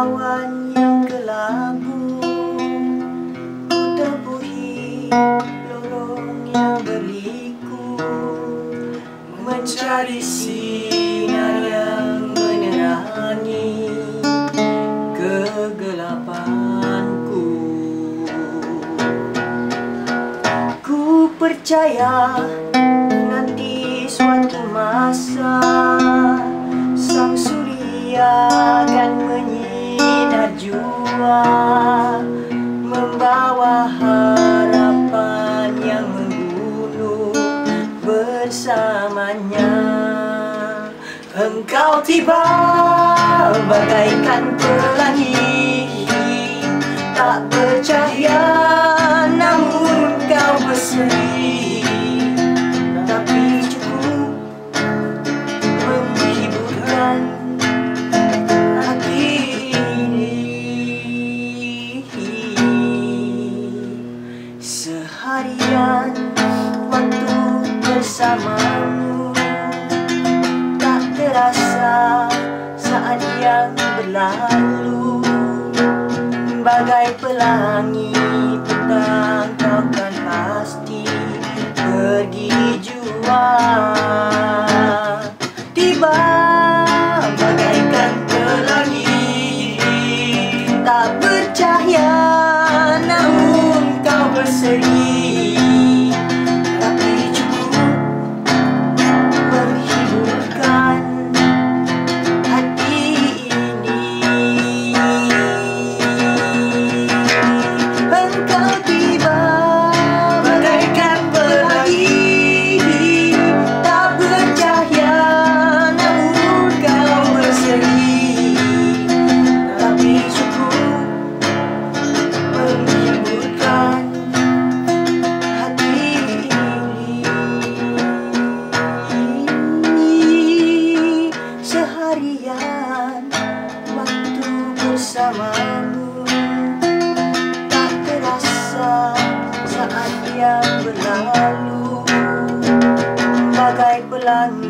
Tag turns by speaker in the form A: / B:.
A: awan yang kelabu Ku tepuhi lorong yang berliku Mencari sinar yang menerangi Kegelapanku percaya nanti suatu masa Sang surya akan menyinar jua Membawa harapan yang membunuh bersamanya. Engkau tiba bagaikan pelangi Seharian waktu bersamamu Tak terasa saat yang berlalu. Bagai pelangi petang kau kan pasti pergi jua kau Seharian waktu bersamamu. Tak terasa saat yang berlalu. Bagai pelangi